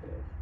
perspective